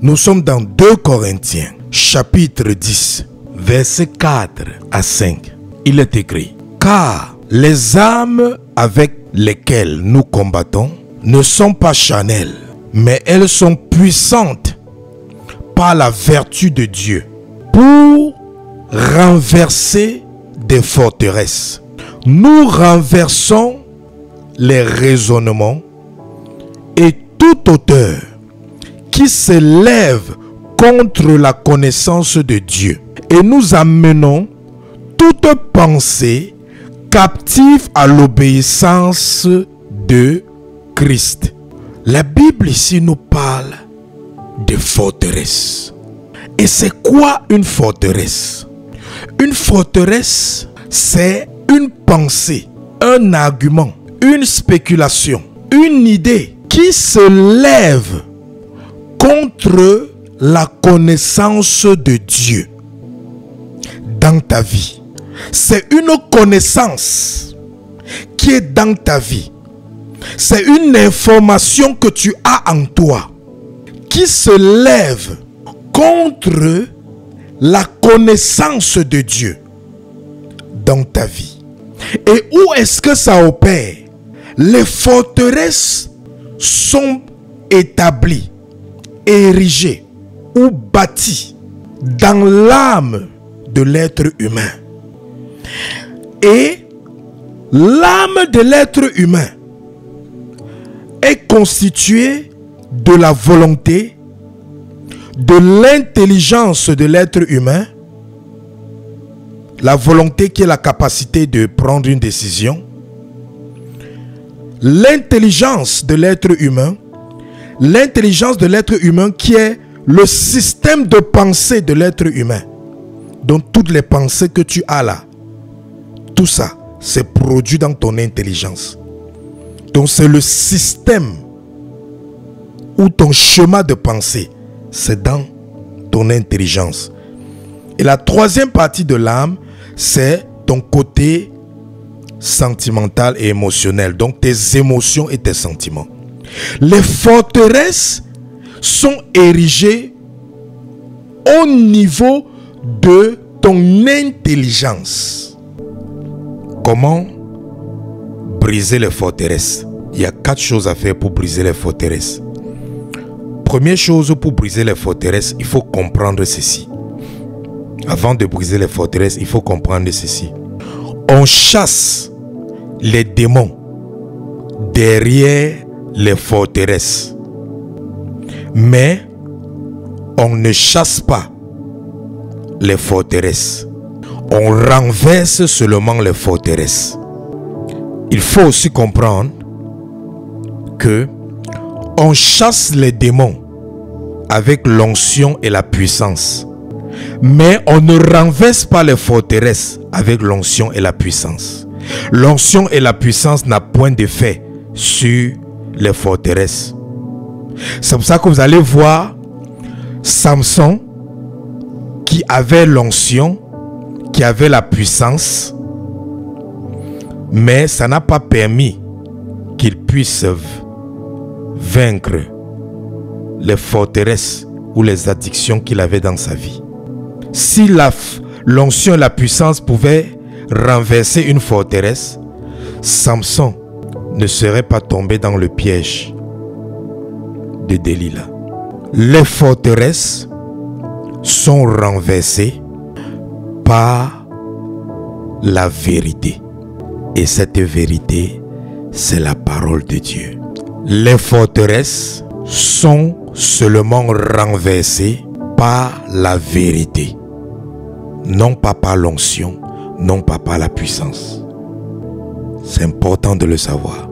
Nous sommes dans 2 Corinthiens, chapitre 10, versets 4 à 5. Il est écrit, car les âmes avec lesquelles nous combattons ne sont pas chanelles, mais elles sont puissantes par la vertu de Dieu pour renverser des forteresses. Nous renversons les raisonnements et toute hauteur qui s'élève contre la connaissance de Dieu. Et nous amenons toute pensée captive à l'obéissance de Christ. La Bible ici nous parle de forteresse. Et c'est quoi une forteresse? Une forteresse, c'est une pensée, un argument, une spéculation, une idée qui se lève contre la connaissance de Dieu dans ta vie. C'est une connaissance qui est dans ta vie. C'est une information que tu as en toi qui se lève contre la connaissance de Dieu dans ta vie. Et où est-ce que ça opère? Les forteresses sont établies, érigées ou bâties dans l'âme de l'être humain. Et l'âme de l'être humain est constituée de la volonté, de l'intelligence de l'être humain, la volonté qui est la capacité de prendre une décision, l'intelligence de l'être humain, l'intelligence de l'être humain qui est le système de pensée de l'être humain. Donc toutes les pensées que tu as là, tout ça, c'est produit dans ton intelligence. Donc c'est le système ou ton chemin de pensée, c'est dans ton intelligence. Et la troisième partie de l'âme, c'est ton côté sentimental et émotionnel. Donc tes émotions et tes sentiments. Les forteresses sont érigées au niveau de ton intelligence. Comment briser les forteresses? Il y a quatre choses à faire pour briser les forteresses. Première chose pour briser les forteresses, il faut comprendre ceci. Avant de briser les forteresses, il faut comprendre ceci. On chasse les démons derrière les forteresses. Mais on ne chasse pas les forteresses. On renverse seulement les forteresses. Il faut aussi comprendre que on chasse les démons avec l'onction et la puissance. Mais on ne renverse pas les forteresses avec l'onction et la puissance. L'onction et la puissance n'ont point d'effet sur les forteresses. C'est pour ça que vous allez voir Samson qui avait l'onction, qui avait la puissance, mais ça n'a pas permis qu'il puisse vaincre les forteresses ou les addictions qu'il avait dans sa vie. Si l'onction et la puissance pouvaient renverser une forteresse, Samson ne serait pas tombé dans le piège de Delilah. Les forteresses sont renversées par la vérité. Et cette vérité, c'est la parole de Dieu. Les forteresses sont seulement renversées par la vérité. Non pas par l'onction, non pas par la puissance. C'est important de le savoir.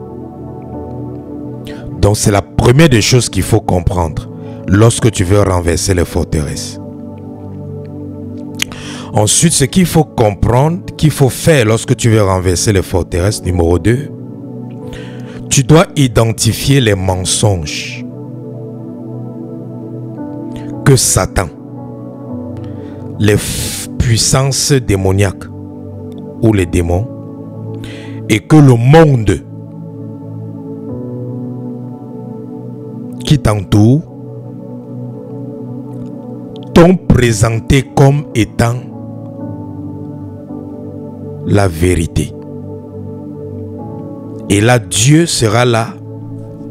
Donc c'est la première des choses qu'il faut comprendre lorsque tu veux renverser les forteresses. Ensuite, ce qu'il faut comprendre, qu'il faut faire lorsque tu veux renverser les forteresses, numéro 2, tu dois identifier les mensonges que Satan, les puissances démoniaques ou les démons, et que le monde qui t'entoure t'ont présenté comme étant la vérité. Et là, Dieu sera là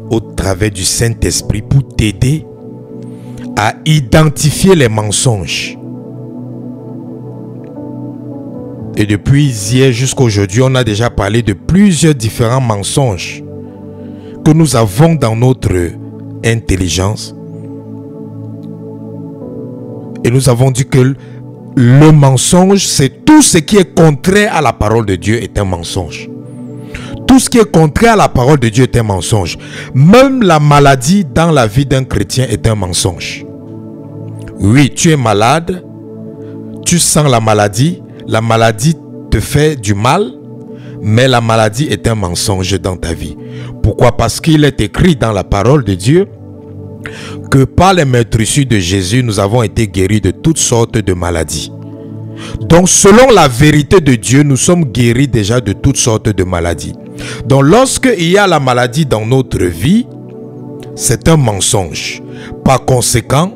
au travers du Saint-Esprit pour t'aider à identifier les mensonges. Et depuis hier jusqu'à aujourd'hui, on a déjà parlé de plusieurs différents mensonges que nous avons dans notre intelligence. Et nous avons dit que le mensonge, c'est tout ce qui est contraire à la parole de Dieu est un mensonge. Tout ce qui est contraire à la parole de Dieu est un mensonge. Même la maladie dans la vie d'un chrétien est un mensonge. Oui, tu es malade, tu sens la maladie, la maladie te fait du mal, mais la maladie est un mensonge dans ta vie. Pourquoi? Parce qu'il est écrit dans la parole de Dieu que par les meurtrissures de Jésus, nous avons été guéris de toutes sortes de maladies. Donc selon la vérité de Dieu, nous sommes guéris déjà de toutes sortes de maladies. Donc lorsqu'il y a la maladie dans notre vie, c'est un mensonge. Par conséquent,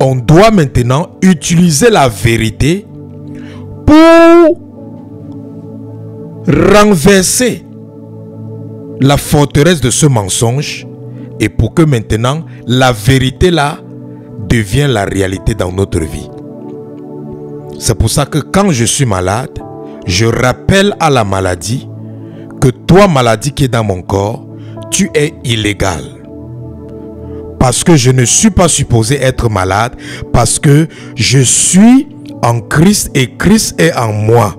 on doit maintenant utiliser la vérité pour renverser la forteresse de ce mensonge et pour que maintenant la vérité là devienne la réalité dans notre vie. C'est pour ça que quand je suis malade, je rappelle à la maladie que toi, maladie qui est dans mon corps, tu es illégal. Parce que je ne suis pas supposé être malade, parce que je suis en Christ et Christ est en moi.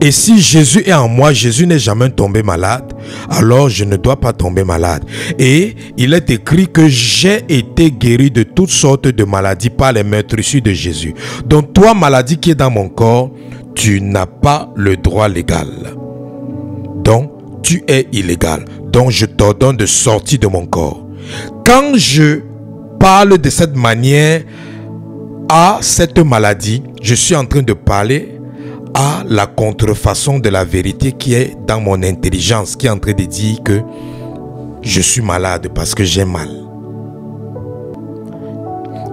Et si Jésus est en moi, Jésus n'est jamais tombé malade, alors je ne dois pas tomber malade. Et il est écrit que j'ai été guéri de toutes sortes de maladies par les meurtrissures de Jésus. Donc toi, maladie qui est dans mon corps, tu n'as pas le droit légal. Donc tu es illégal. Donc je t'ordonne de sortir de mon corps. Quand je parle de cette manière à cette maladie, je suis en train de parler à la contrefaçon de la vérité qui est dans mon intelligence, qui est en train de dire que je suis malade parce que j'ai mal.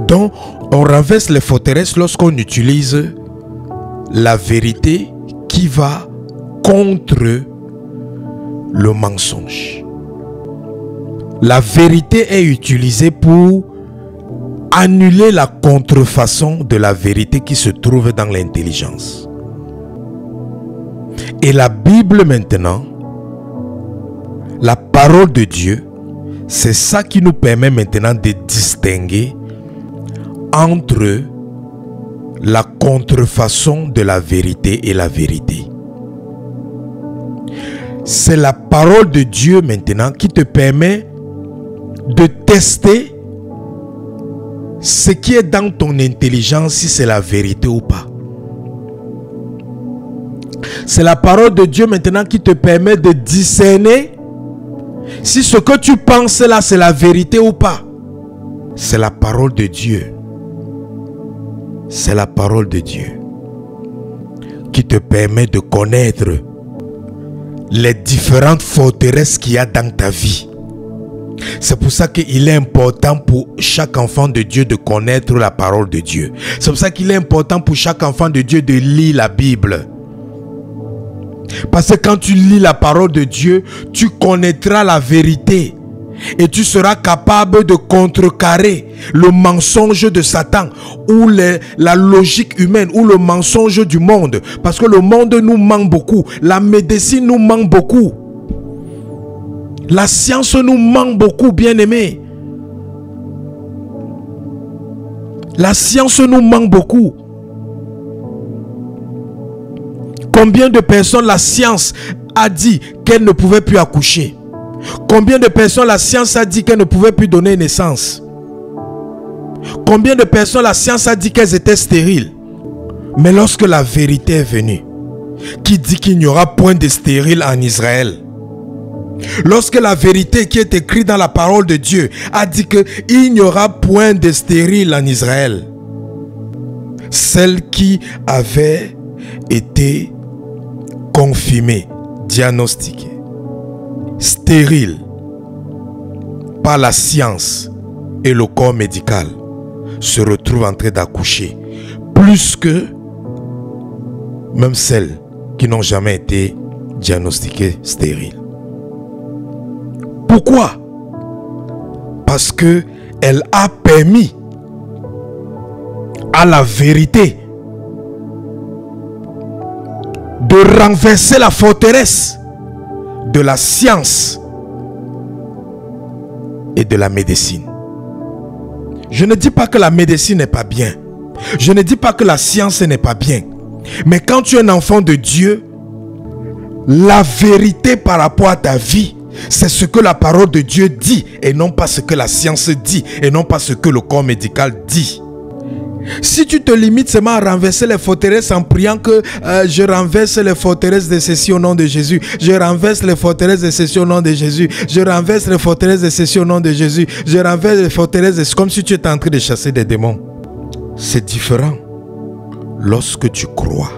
Donc, on renverse les forteresses lorsqu'on utilise la vérité qui va contre le mensonge. La vérité est utilisée pour annuler la contrefaçon de la vérité qui se trouve dans l'intelligence. Et la Bible maintenant, la parole de Dieu, c'est ça qui nous permet maintenant de distinguer entre la contrefaçon de la vérité et la vérité. C'est la parole de Dieu maintenant qui te permet de tester ce qui est dans ton intelligence, si c'est la vérité ou pas. C'est la parole de Dieu maintenant qui te permet de discerner si ce que tu penses là, c'est la vérité ou pas. C'est la parole de Dieu. C'est la parole de Dieu qui te permet de connaître les différentes forteresses qu'il y a dans ta vie. C'est pour ça qu'il est important pour chaque enfant de Dieu de connaître la parole de Dieu. C'est pour ça qu'il est important pour chaque enfant de Dieu de lire la Bible. Parce que quand tu lis la parole de Dieu, tu connaîtras la vérité. Et tu seras capable de contrecarrer le mensonge de Satan ou la logique humaine ou le mensonge du monde. Parce que le monde nous manque beaucoup. La médecine nous manque beaucoup. La science nous manque beaucoup, bien aimé. La science nous manque beaucoup. Combien de personnes la science a dit qu'elle ne pouvait plus accoucher? Combien de personnes la science a dit qu'elle ne pouvait plus donner naissance? Combien de personnes la science a dit qu'elles étaient stériles? Mais lorsque la vérité est venue, qui dit qu'il n'y aura point de stérile en Israël, Lorsque la vérité qui est écrite dans la parole de Dieu a dit qu'il n'y aura point de stérile en Israël, celle qui avait été confirmé, diagnostiqué, stérile par la science et le corps médical se retrouvent en train d'accoucher. Plus que même celles qui n'ont jamais été diagnostiquées stériles. Pourquoi? Parce que elle a permis à la vérité de renverser la forteresse de la science et de la médecine. Je ne dis pas que la médecine n'est pas bien. Je ne dis pas que la science n'est pas bien. Mais quand tu es un enfant de Dieu, la vérité par rapport à ta vie, c'est ce que la parole de Dieu dit et non pas ce que la science dit et non pas ce que le corps médical dit. Si tu te limites seulement à renverser les forteresses en priant que euh, je renverse les forteresses de ceci au nom de Jésus, je renverse les forteresses de ceci au nom de Jésus, je renverse les forteresses de ceci au nom de Jésus, je renverse les forteresses de... comme si tu étais en train de chasser des démons. C'est différent lorsque tu crois.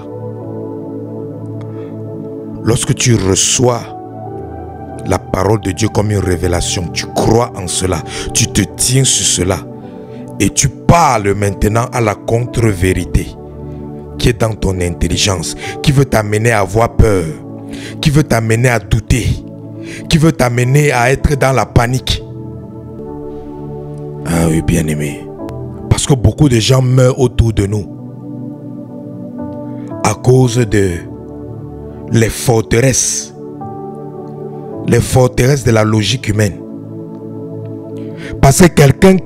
Lorsque tu reçois la parole de Dieu comme une révélation, tu crois en cela, tu te tiens sur cela et tu parles maintenant à la contre-vérité qui est dans ton intelligence, qui veut t'amener à avoir peur, qui veut t'amener à douter, qui veut t'amener à être dans la panique. Ah oui, bien aimé. Parce que beaucoup de gens meurent autour de nous à cause de les forteresses, les forteresses de la logique humaine. Parce que quelqu'un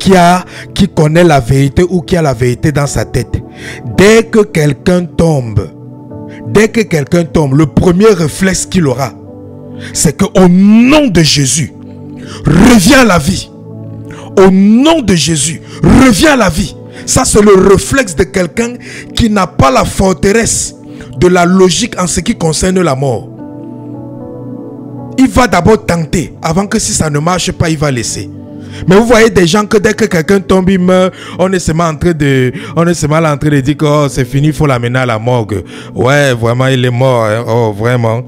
qui connaît la vérité ou qui a la vérité dans sa tête, dès que quelqu'un tombe, dès que quelqu'un tombe, le premier réflexe qu'il aura, c'est que au nom de Jésus, reviens à la vie. Au nom de Jésus, reviens à la vie. Ça, c'est le réflexe de quelqu'un qui n'a pas la forteresse de la logique en ce qui concerne la mort. Il va d'abord tenter avant que si ça ne marche pas, il va laisser. Mais vous voyez des gens que dès que quelqu'un tombe, il meurt, on est seulement en train de, on est de dire que oh, c'est fini, il faut l'amener à la morgue. Ouais, vraiment, il est mort. Hein. Oh, vraiment.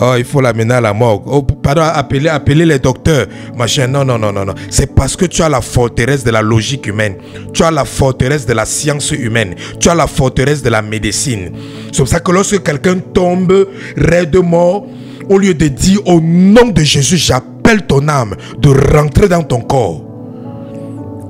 Oh, il faut l'amener à la morgue. Oh, pardon, appeler, appeler les docteurs. Machin. Non, non, non, non, non. C'est parce que tu as la forteresse de la logique humaine. Tu as la forteresse de la science humaine. Tu as la forteresse de la médecine. C'est pour ça que lorsque quelqu'un tombe raide mort, au lieu de dire au nom de Jésus, j'appelle ton âme de rentrer dans ton corps.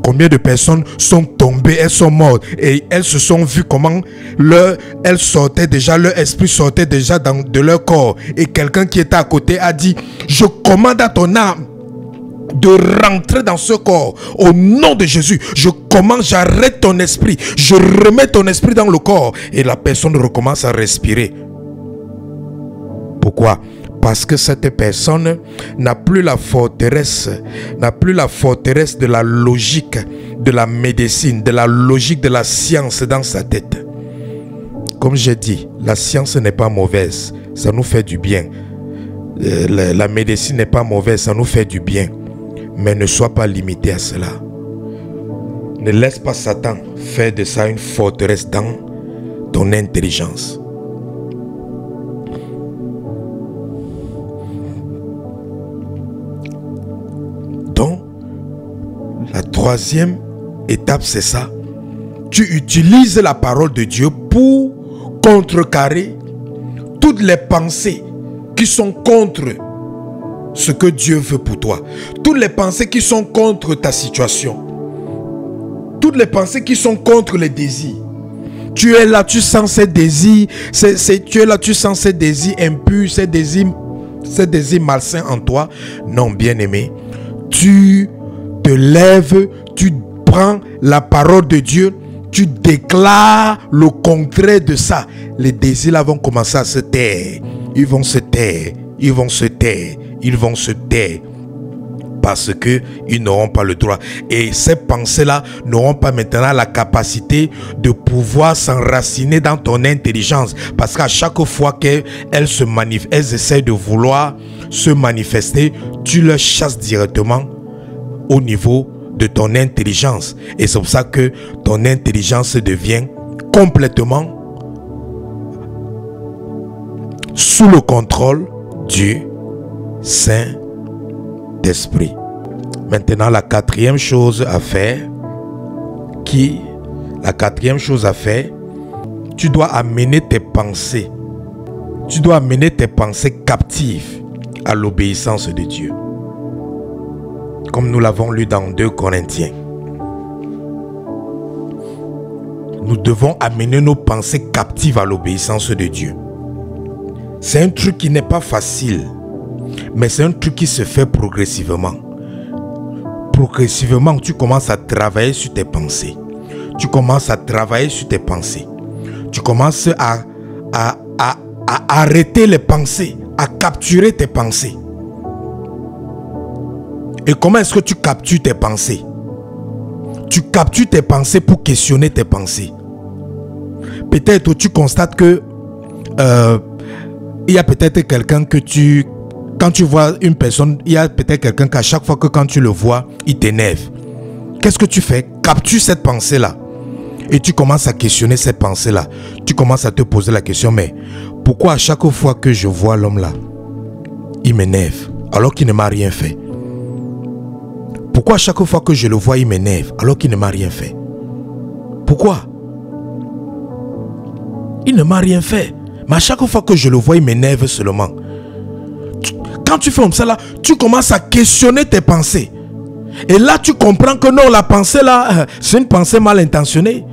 Combien de personnes sont tombées, elles sont mortes et elles se sont vues comment? Leur, elles sortaient déjà, leur esprit sortait déjà de leur corps. Et quelqu'un qui était à côté a dit, je commande à ton âme de rentrer dans ce corps. Au nom de Jésus, je commence, j'arrête ton esprit, je remets ton esprit dans le corps. Et la personne recommence à respirer. Pourquoi? Parce que cette personne n'a plus la forteresse, n'a plus la forteresse de la logique, de la médecine, de la logique de la science dans sa tête. Comme j'ai dit, la science n'est pas mauvaise, ça nous fait du bien. Euh, la, médecine n'est pas mauvaise, ça nous fait du bien. Mais ne sois pas limité à cela. Ne laisse pas Satan faire de ça une forteresse dans ton intelligence. Troisième étape, c'est ça. Tu utilises la parole de Dieu pour contrecarrer toutes les pensées qui sont contre ce que Dieu veut pour toi. Toutes les pensées qui sont contre ta situation. Toutes les pensées qui sont contre les désirs. Tu es là, tu sens ces désirs. tu es là, tu sens ces désirs impurs, ces désirs, ces désirs malsains en toi. Non, bien aimé. Tu te lèves, tu prends la parole de Dieu, tu déclares le contraire de ça. Les désirs là vont commencer à se taire. Ils vont se taire. Ils vont se taire. Ils vont se taire parce que ils n'auront pas le droit. Et ces pensées-là n'auront pas maintenant la capacité de pouvoir s'enraciner dans ton intelligence. Parce qu'à chaque fois qu'elles se manifestent, elles essaient de vouloir se manifester, tu leur chasses directement au niveau de ton intelligence. Et c'est pour ça que ton intelligence devient complètement sous le contrôle du Saint-Esprit. Maintenant, la quatrième chose à faire, qui, la quatrième chose à faire, tu dois amener tes pensées. Tu dois amener tes pensées captives à l'obéissance de Dieu. Nous l'avons lu dans 2 Corinthiens. Nous devons amener nos pensées captives à l'obéissance de Dieu. C'est un truc qui n'est pas facile, mais c'est un truc qui se fait progressivement. Progressivement, tu commences à travailler sur tes pensées. Tu commences à travailler sur tes pensées. Tu commences à arrêter les pensées, à capturer tes pensées. Et comment est-ce que tu captures tes pensées? Tu captures tes pensées pour questionner tes pensées. Peut-être tu constates que euh, il y a peut-être quelqu'un que tu... Quand tu vois une personne, il y a peut-être quelqu'un qu'à chaque fois que quand tu le vois, il t'énerve. Qu'est-ce que tu fais? Capture cette pensée-là. Et tu commences à questionner cette pensée-là. Tu commences à te poser la question, mais pourquoi à chaque fois que je vois l'homme là, il m'énerve alors qu'il ne m'a rien fait? Pourquoi chaque fois que je le vois, il m'énerve alors qu'il ne m'a rien fait? Pourquoi? Il ne m'a rien fait. Mais à chaque fois que je le vois, il m'énerve seulement. Quand tu fais comme ça, là, tu commences à questionner tes pensées. Et là, tu comprends que non, la pensée là, c'est une pensée mal intentionnée.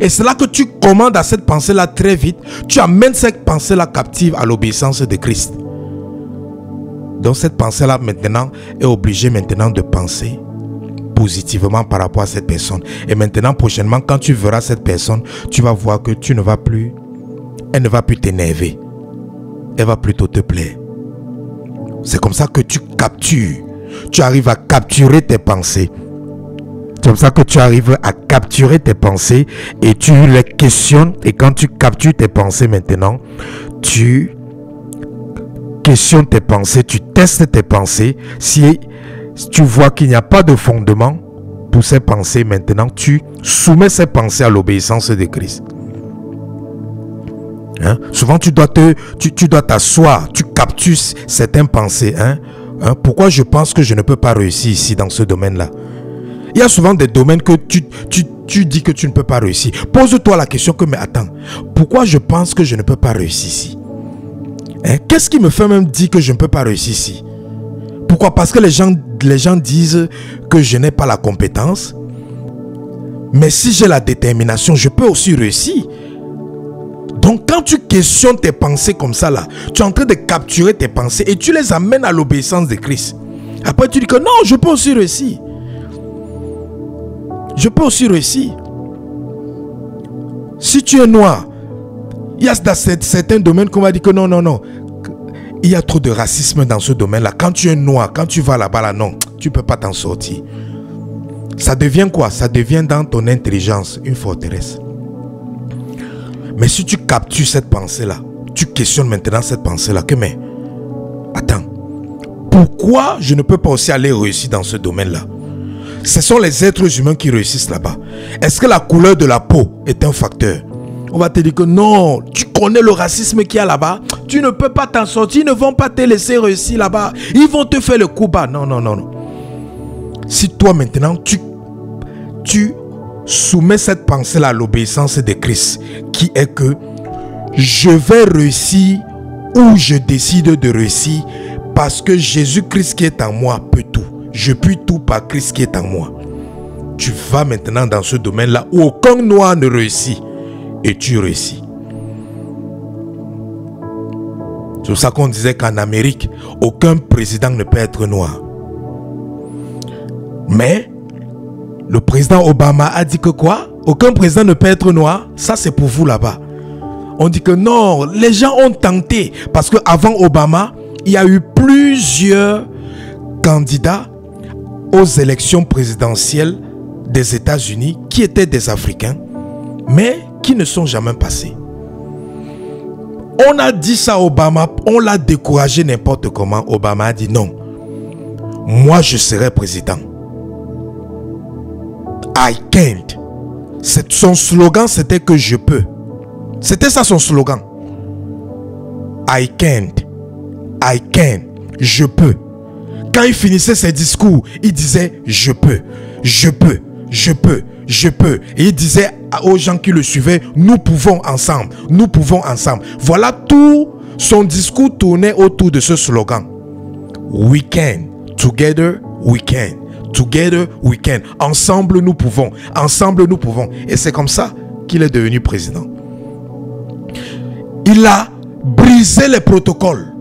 Et c'est là que tu commandes à cette pensée-là très vite. Tu amènes cette pensée-là captive à l'obéissance de Christ. Donc cette pensée-là maintenant est obligée maintenant de penser positivement par rapport à cette personne. Et maintenant, prochainement, quand tu verras cette personne, tu vas voir que tu ne vas plus elle ne va plus t'énerver. Elle va plutôt te plaire. C'est comme ça que tu captures. Tu arrives à capturer tes pensées. C'est comme ça que tu arrives à capturer tes pensées et tu les questionnes. Et quand tu captures tes pensées maintenant, tu questionnes tes pensées, tu testes tes pensées. Si tu vois qu'il n'y a pas de fondement pour ces pensées, maintenant tu soumets ces pensées à l'obéissance de Christ. Hein? Souvent, tu dois te, tu, dois t'asseoir, tu captures certaines pensées. Hein? Hein? Pourquoi je pense que je ne peux pas réussir ici dans ce domaine-là? Il y a souvent des domaines que tu, tu, tu dis que tu ne peux pas réussir. Pose-toi la question que, mais attends, pourquoi je pense que je ne peux pas réussir ici? Qu'est-ce qui me fait même dire que je ne peux pas réussir ici? Pourquoi? Parce que les gens, les gens disent que je n'ai pas la compétence. Mais si j'ai la détermination, je peux aussi réussir. Donc quand tu questionnes tes pensées comme ça là, tu es en train de capturer tes pensées et tu les amènes à l'obéissance de Christ. Après tu dis que non, je peux aussi réussir. Je peux aussi réussir. Si tu es noir, il y a certains domaines qu'on va dire que non, non, non. Il y a trop de racisme dans ce domaine-là. Quand tu es noir, quand tu vas là-bas, là, non, tu ne peux pas t'en sortir. Ça devient quoi? Ça devient dans ton intelligence une forteresse. Mais si tu captures cette pensée-là, tu questionnes maintenant cette pensée-là, que mais, attends, pourquoi je ne peux pas aussi aller réussir dans ce domaine-là? Ce sont les êtres humains qui réussissent là-bas. Est-ce que la couleur de la peau est un facteur? On va te dire que non, tu connais le racisme qu'il y a là-bas, tu ne peux pas t'en sortir, ils ne vont pas te laisser réussir là-bas, ils vont te faire le coup bas. Non, non, non, non. Si toi maintenant, tu, tu soumets cette pensée-là à l'obéissance de Christ, qui est que je vais réussir où je décide de réussir parce que Jésus-Christ qui est en moi peut tout. Je puis tout par Christ qui est en moi. Tu vas maintenant dans ce domaine-là où aucun noir ne réussit et tu réussis. C'est pour ça qu'on disait qu'en Amérique, aucun président ne peut être noir. Mais le président Obama a dit que quoi? Aucun président ne peut être noir. Ça, c'est pour vous là-bas. On dit que non, les gens ont tenté. Parce qu'avant Obama, il y a eu plusieurs candidats aux élections présidentielles des États-Unis qui étaient des Africains, mais qui ne sont jamais passés. On a dit ça à Obama, on l'a découragé n'importe comment. Obama a dit non, moi je serai président. I can't. Son slogan, c'était que je peux. C'était ça son slogan. I can't. I can. Je peux. Quand il finissait ses discours, il disait je peux. Je peux. Je peux. Je peux. Et il disait aux gens qui le suivaient, nous pouvons ensemble, nous pouvons ensemble. Voilà tout son discours tournait autour de ce slogan. We can, together we can. Together we can. Ensemble nous pouvons. Ensemble nous pouvons. Et c'est comme ça qu'il est devenu président. Il a brisé les protocoles.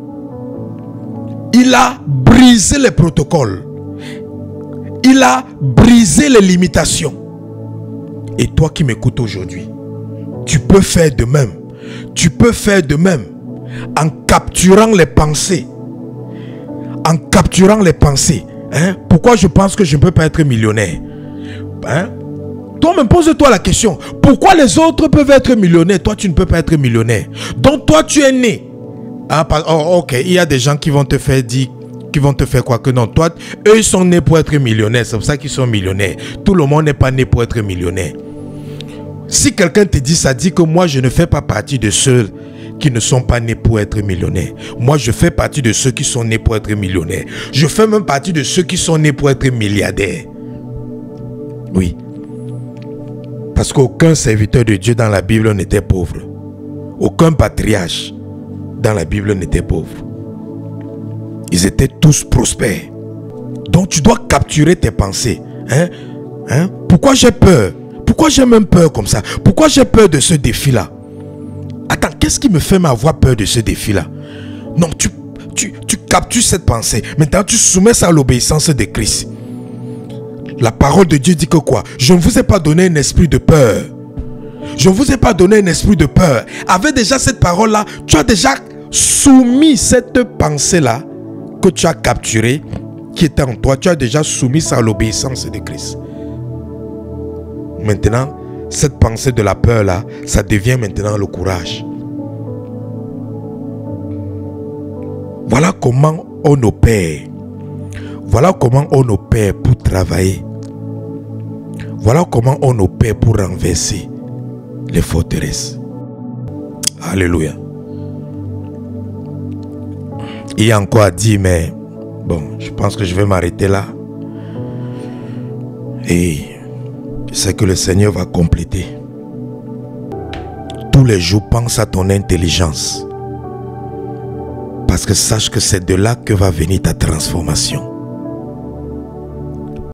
Il a brisé les protocoles. Il a brisé les limitations. Et toi qui m'écoutes aujourd'hui, tu peux faire de même. Tu peux faire de même en capturant les pensées. En capturant les pensées. Hein? Pourquoi je pense que je ne peux pas être millionnaire? Hein? Toi-même, pose-toi la question. Pourquoi les autres peuvent être millionnaires Toi, tu ne peux pas être millionnaire? Donc, toi, tu es né. Ah, oh, ok, il y a des gens qui vont te faire dire qui vont te faire quoi que non. Toi, eux, ils sont nés pour être millionnaires. C'est pour ça qu'ils sont millionnaires. Tout le monde n'est pas né pour être millionnaire. Si quelqu'un te dit ça, dit que moi, je ne fais pas partie de ceux qui ne sont pas nés pour être millionnaires. Moi, je fais partie de ceux qui sont nés pour être millionnaires. Je fais même partie de ceux qui sont nés pour être milliardaires. Oui. Parce qu'aucun serviteur de Dieu dans la Bible n'était pauvre. Aucun patriarche dans la Bible n'était pauvre. Ils étaient tous prospères. Donc tu dois capturer tes pensées. Hein? Hein? Pourquoi j'ai peur? Pourquoi j'ai même peur comme ça? Pourquoi j'ai peur de ce défi-là? Attends, qu'est-ce qui me fait m'avoir peur de ce défi-là? Non, tu, tu, tu captures cette pensée. Maintenant, tu soumets ça à l'obéissance de Christ. La parole de Dieu dit que quoi? Je ne vous ai pas donné un esprit de peur. Je ne vous ai pas donné un esprit de peur. Avec déjà cette parole-là, tu as déjà soumis cette pensée-là que tu as capturée, qui était en toi. Tu as déjà soumis ça à l'obéissance de Christ. Maintenant, cette pensée de la peur-là, ça devient maintenant le courage. Voilà comment on opère. Voilà comment on opère pour travailler. Voilà comment on opère pour renverser les forteresses. Alléluia. Il y a encore à dire, mais bon, je pense que je vais m'arrêter là. Et c'est que le Seigneur va compléter. Tous les jours, pense à ton intelligence. Parce que sache que c'est de là que va venir ta transformation.